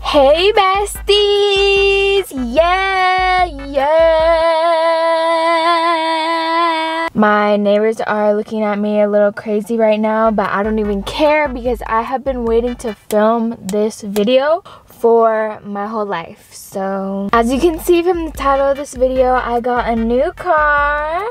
Hey besties! Yeah, yeah! My neighbors are looking at me a little crazy right now, but I don't even care because I have been waiting to film this video for my whole life. So, as you can see from the title of this video, I got a new car.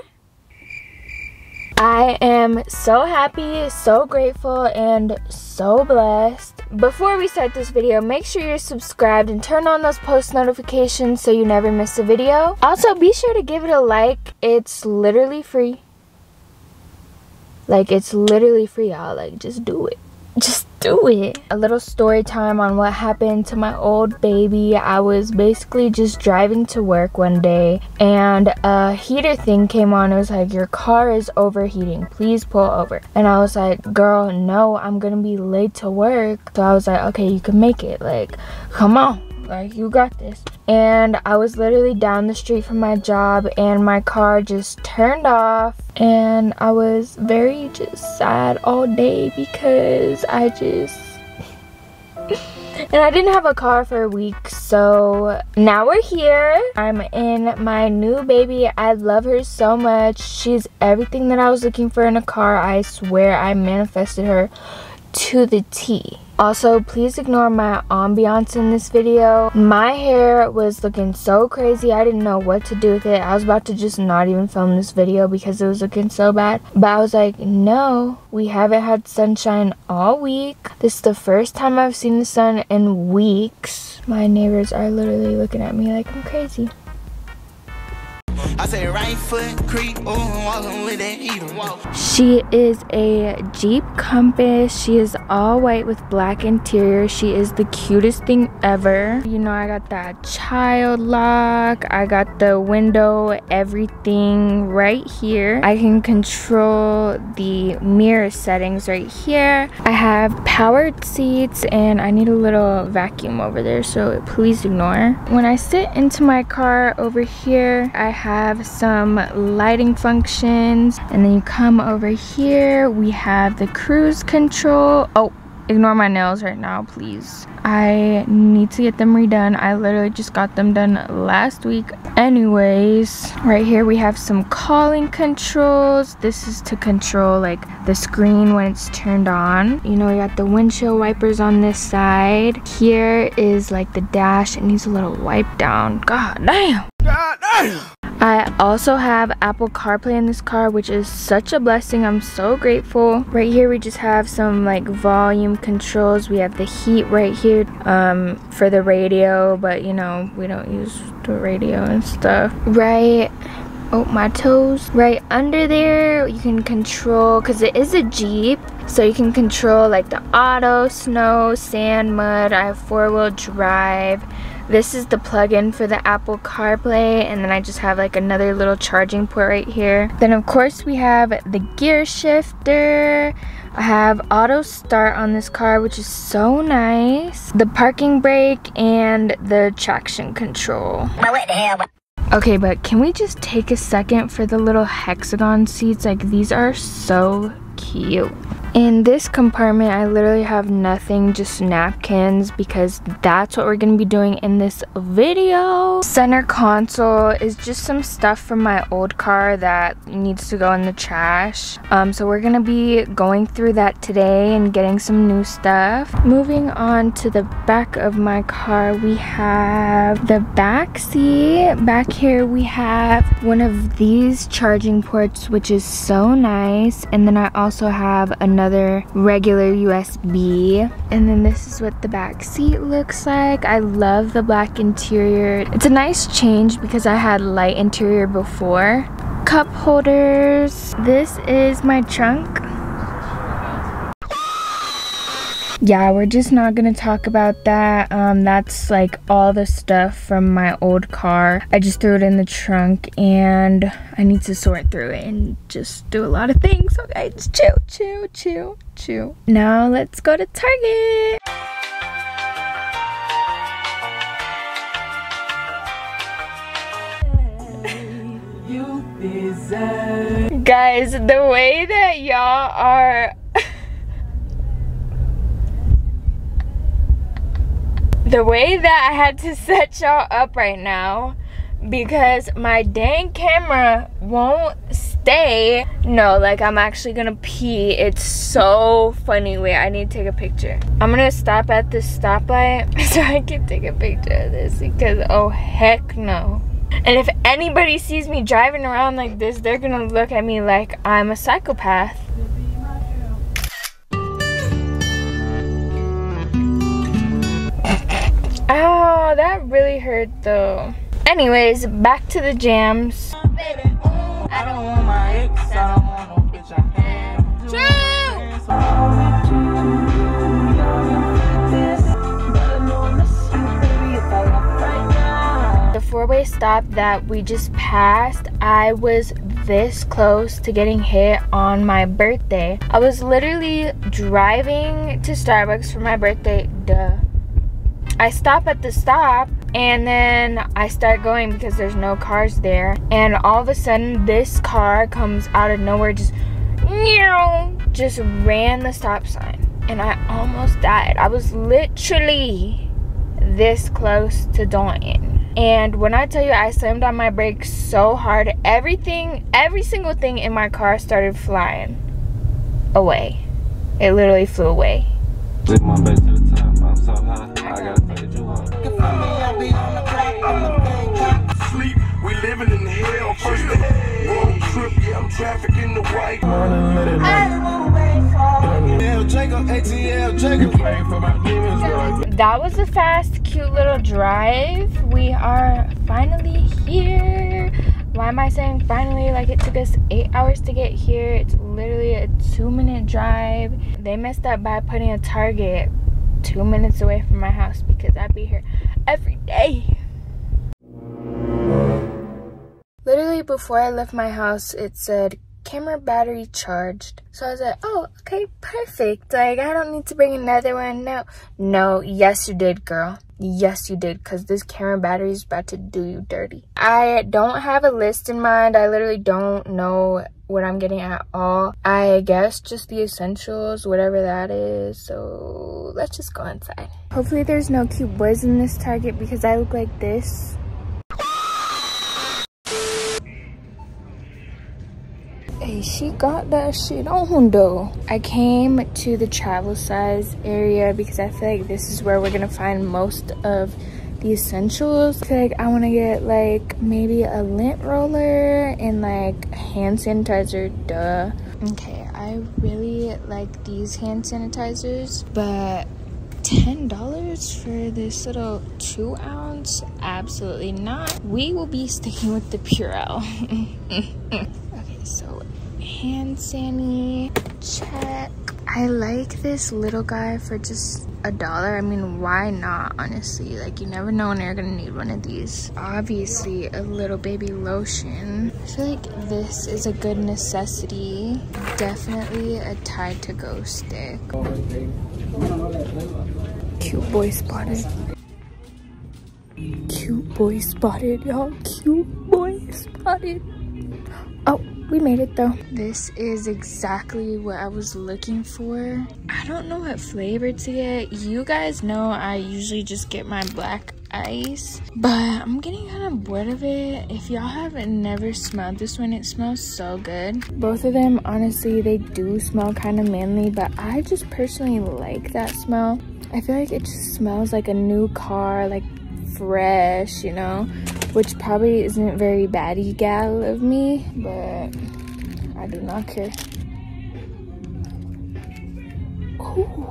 I am so happy, so grateful, and so blessed. Before we start this video, make sure you're subscribed and turn on those post notifications so you never miss a video. Also, be sure to give it a like. It's literally free. Like, it's literally free, y'all. Like, just do it. Just do it. A little story time on what happened to my old baby. I was basically just driving to work one day and a heater thing came on. It was like, your car is overheating. Please pull over. And I was like, girl, no, I'm gonna be late to work. So I was like, okay, you can make it. Like, come on like you got this. And i was literally down the street from my job and my car just turned off. And i was very just sad all day because i just and I didn't have a car for a week so now we're here. I'm in my new baby. I love her so much. She's everything that I was looking for in a car. I swear I manifested her to the T also, please ignore my ambiance in this video. My hair was looking so crazy. I didn't know what to do with it. I was about to just not even film this video because it was looking so bad. But I was like, no, we haven't had sunshine all week. This is the first time I've seen the sun in weeks. My neighbors are literally looking at me like I'm crazy. I say right foot creep, oh, walking with that heater. She is a Jeep Compass. She is all white with black interior. She is the cutest thing ever. You know, I got that child lock. I got the window, everything right here. I can control the mirror settings right here. I have powered seats and I need a little vacuum over there, so please ignore. When I sit into my car over here, I have have some lighting functions. And then you come over here we have the cruise control. Oh ignore my nails right now please. I need to get them redone. I literally just got them done last week. Anyways right here we have some calling controls. This is to control like the screen when it's turned on. You know we got the windshield wipers on this side. Here is like the dash. It needs a little wipe down. God damn god I also have Apple CarPlay in this car, which is such a blessing. I'm so grateful. Right here, we just have some like volume controls. We have the heat right here um, for the radio, but you know, we don't use the radio and stuff. Right oh my toes right under there you can control because it is a jeep so you can control like the auto snow sand mud i have four-wheel drive this is the plug-in for the Apple CarPlay and then I just have like another little charging port right here. Then of course we have the gear shifter. I have auto start on this car which is so nice. The parking brake and the traction control. Okay, but can we just take a second for the little hexagon seats? Like these are so cute. In this compartment, I literally have nothing, just napkins because that's what we're gonna be doing in this video. Center console is just some stuff from my old car that needs to go in the trash. Um, so we're gonna be going through that today and getting some new stuff. Moving on to the back of my car, we have the back seat. Back here, we have one of these charging ports, which is so nice. And then I also have another another regular USB. And then this is what the back seat looks like. I love the black interior. It's a nice change because I had light interior before. Cup holders. This is my trunk yeah we're just not gonna talk about that. Um that's like all the stuff from my old car. I just threw it in the trunk and i need to sort through it and just do a lot of things. Okay just chill chill chill chill. Now let's go to target. Guys, the way that y'all are the way that I had to set y'all up right now because my dang camera won't stay. No, like I'm actually gonna pee. It's so funny. Wait, I need to take a picture. I'm gonna stop at this stoplight so I can take a picture of this because oh heck no. And if anybody sees me driving around like this, they're gonna look at me like I'm a psychopath. Oh, that really hurt though. Anyways, back to the jams. The four-way stop that we just passed, I was this close to getting hit on my birthday. I was literally driving to Starbucks for my birthday, duh. I stop at the stop and then I start going because there's no cars there. And all of a sudden this car comes out of nowhere just just ran the stop sign and I almost died. I was literally this close to dying. And when I tell you I slammed on my brakes so hard, everything, every single thing in my car started flying away. It literally flew away. That was a fast, cute little drive. We are finally here. Why am I saying finally? Like it took us eight hours to get here. It's literally a two minute drive. They messed up by putting a Target two minutes away from my house because I'd be here every day. Literally before I left my house, it said camera battery charged. So I was like, oh, okay, perfect. Like, I don't need to bring another one. No, no, yes, you did, girl. Yes, you did, because this camera battery is about to do you dirty. I don't have a list in mind. I literally don't know what I'm getting at all. I guess just the essentials, whatever that is. So let's just go inside. Hopefully there's no cute boys in this Target because I look like this. Hey, she got that shit on though. I came to the travel size area because I feel like this is where we're gonna find most of the essentials. Like I wanna get like maybe a lint roller and like hand sanitizer, duh. Okay, I really like these hand sanitizers, but $10 for this little two ounce? Absolutely not. We will be sticking with the Purell. okay, so hand sanny, check. I like this little guy for just a dollar. I mean, why not, honestly? Like, you never know when you're gonna need one of these. Obviously, a little baby lotion. I feel like this is a good necessity. Definitely a Tide to Go stick. Cute boy spotted. Cute boy spotted, y'all. Cute boy spotted. Oh, we made it though. This is exactly what I was looking for. I don't know what flavor to get. You guys know I usually just get my black ice but i'm getting kind of bored of it if y'all haven't never smelled this one it smells so good both of them honestly they do smell kind of manly but i just personally like that smell i feel like it just smells like a new car like fresh you know which probably isn't very baddie gal of me but i do not care Ooh.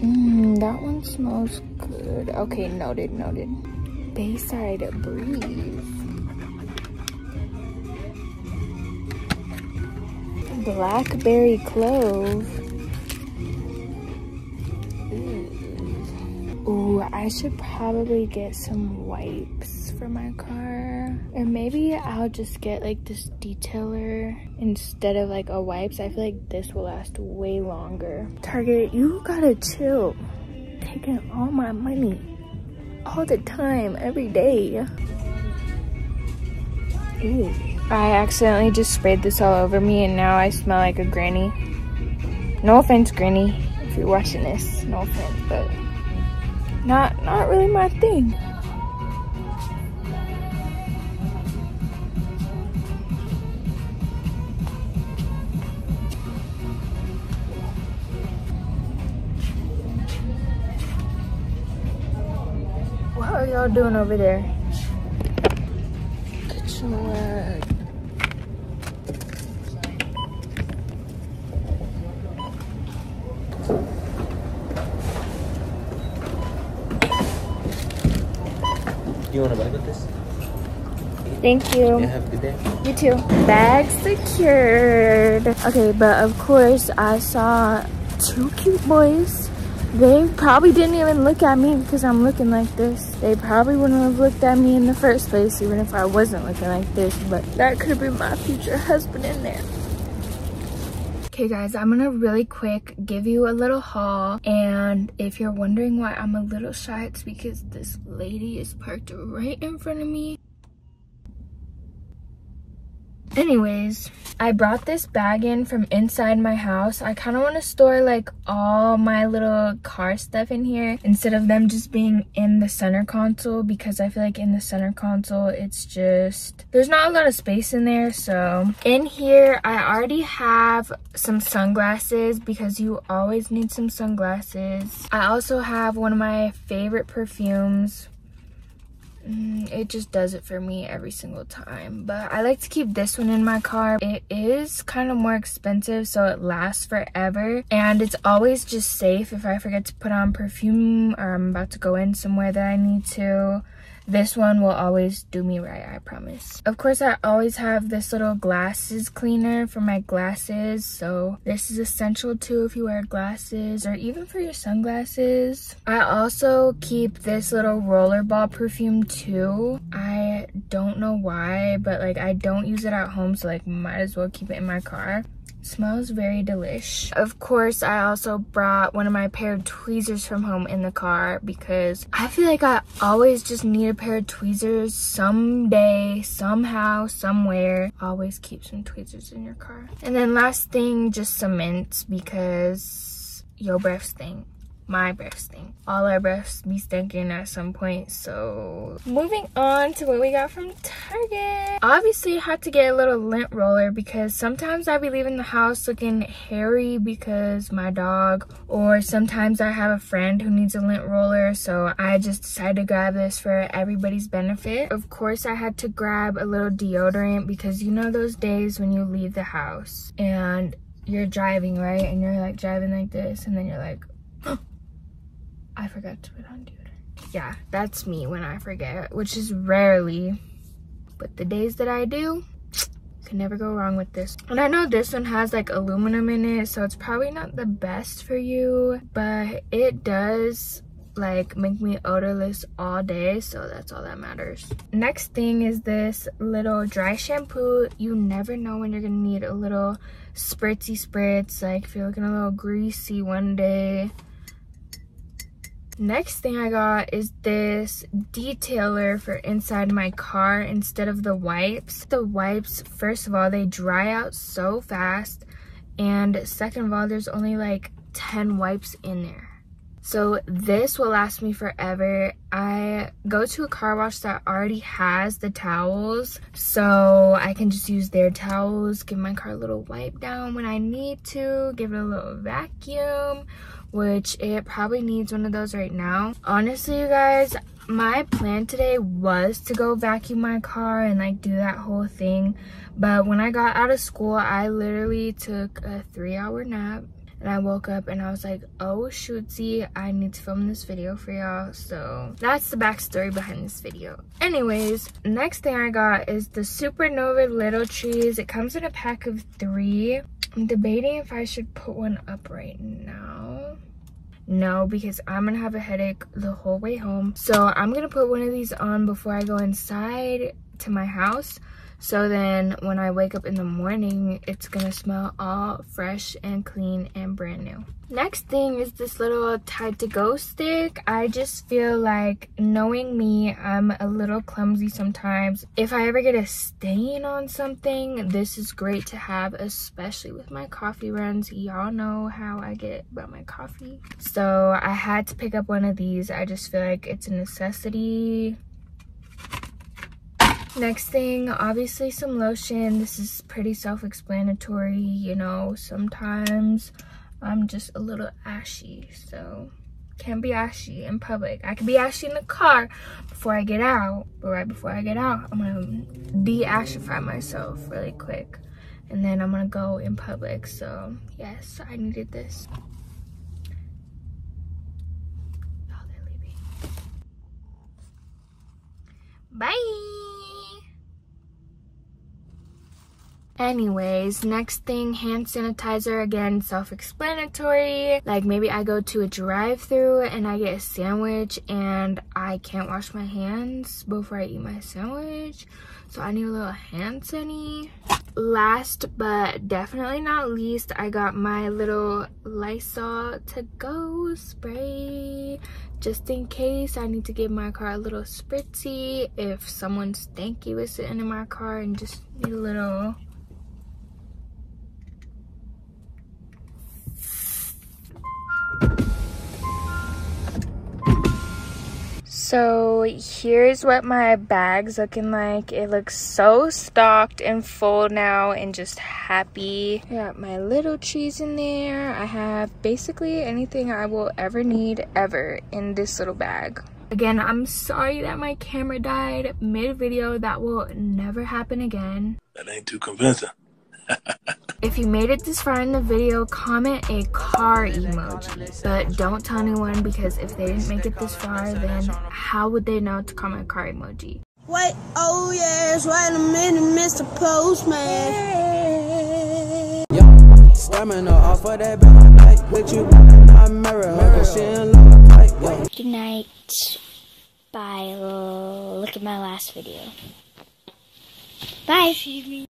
Mm, that one smells good. Okay, noted, noted. Bayside Breeze. Blackberry Clove. Ooh, I should probably get some wipes for my car. Or maybe I'll just get like this detailer instead of like a wipes. I feel like this will last way longer. Target, you gotta chill. Taking all my money all the time, every day. Ooh. I accidentally just sprayed this all over me and now I smell like a granny. No offense, granny, if you're watching this. No offense, but not not really my thing. Y'all doing over there? Get your Do you want to bag with this? Thank you. Yeah, have a good day. You too. Bag secured. Okay, but of course I saw two cute boys. They probably didn't even look at me because I'm looking like this. They probably wouldn't have looked at me in the first place even if I wasn't looking like this. But that could been my future husband in there. Okay guys, I'm gonna really quick give you a little haul and if you're wondering why I'm a little shy, it's because this lady is parked right in front of me. Anyways, I brought this bag in from inside my house. I kind of want to store like all my little car stuff in here instead of them just being in the center console because I feel like in the center console it's just there's not a lot of space in there. So in here I already have some sunglasses because you always need some sunglasses. I also have one of my favorite perfumes Mm, it just does it for me every single time but i like to keep this one in my car. It is kind of more expensive so it lasts forever and it's always just safe if i forget to put on perfume or i'm about to go in somewhere that i need to this one will always do me right, I promise. Of course, I always have this little glasses cleaner for my glasses. So this is essential too if you wear glasses or even for your sunglasses. I also keep this little rollerball perfume too. I don't know why, but like I don't use it at home. So like might as well keep it in my car smells very delish. Of course i also brought one of my pair of tweezers from home in the car because i feel like i always just need a pair of tweezers someday somehow somewhere. Always keep some tweezers in your car. And then last thing just some cement because your breath stink my breath stink. All our breaths be stinking at some point. So moving on to what we got from Target. Obviously I had to get a little lint roller because sometimes I be leaving the house looking hairy because my dog or sometimes I have a friend who needs a lint roller. So I just decided to grab this for everybody's benefit. Of course I had to grab a little deodorant because you know those days when you leave the house and you're driving right and you're like driving like this and then you're like I forgot to put on deodorant. Yeah, that's me when I forget, which is rarely. But the days that I do, can never go wrong with this. And I know this one has like aluminum in it, so it's probably not the best for you, but it does like make me odorless all day so that's all that matters next thing is this little dry shampoo you never know when you're gonna need a little spritzy spritz like if you're looking a little greasy one day Next thing I got is this detailer for inside my car instead of the wipes. The wipes, first of all, they dry out so fast. And second of all, there's only like 10 wipes in there. So this will last me forever. I go to a car wash that already has the towels. So I can just use their towels, give my car a little wipe down when I need to, give it a little vacuum which it probably needs one of those right now. Honestly, you guys, my plan today was to go vacuum my car and like do that whole thing. But when I got out of school, I literally took a three hour nap and I woke up and I was like, oh shootsy, I need to film this video for y'all. So that's the backstory behind this video. Anyways, next thing I got is the Supernova Little Trees. It comes in a pack of three. I'm debating if I should put one up right now. No, because I'm gonna have a headache the whole way home. So I'm gonna put one of these on before I go inside to my house So then when I wake up in the morning, it's gonna smell all fresh and clean and brand new. Next thing is this little Tide to Go stick. I just feel like knowing me, I'm a little clumsy sometimes. If I ever get a stain on something, this is great to have, especially with my coffee runs. Y'all know how I get about my coffee. So I had to pick up one of these. I just feel like it's a necessity. Next thing, obviously some lotion. This is pretty self-explanatory, you know, sometimes I'm just a little ashy, so can't be ashy in public. I can be ashy in the car before I get out, but right before I get out, I'm gonna de-ashify myself really quick. And then I'm gonna go in public, so yes, I needed this. Bye! Anyways, next thing, hand sanitizer. Again, self-explanatory. Like maybe I go to a drive-through and I get a sandwich and I can't wash my hands before I eat my sandwich. So I need a little hand sanitizer. Last but definitely not least, I got my little Lysol to go spray just in case I need to give my car a little spritzy if someone stanky was sitting in my car and just need a little So here's what my bag's looking like. It looks so stocked and full now and just happy. I got my little trees in there. I have basically anything I will ever need ever in this little bag. Again, I'm sorry that my camera died mid-video. That will never happen again. That ain't too convincing. If you made it this far in the video, comment a car emoji. But don't tell anyone because if they didn't make it this far, then how would they know to comment a car emoji? Wait, oh yes, wait a minute, Mr. Postman. Yo, stamina off of that bad night with you, I mirror her, cause she in love, like. Good night. Bye. Look at my last video. Bye.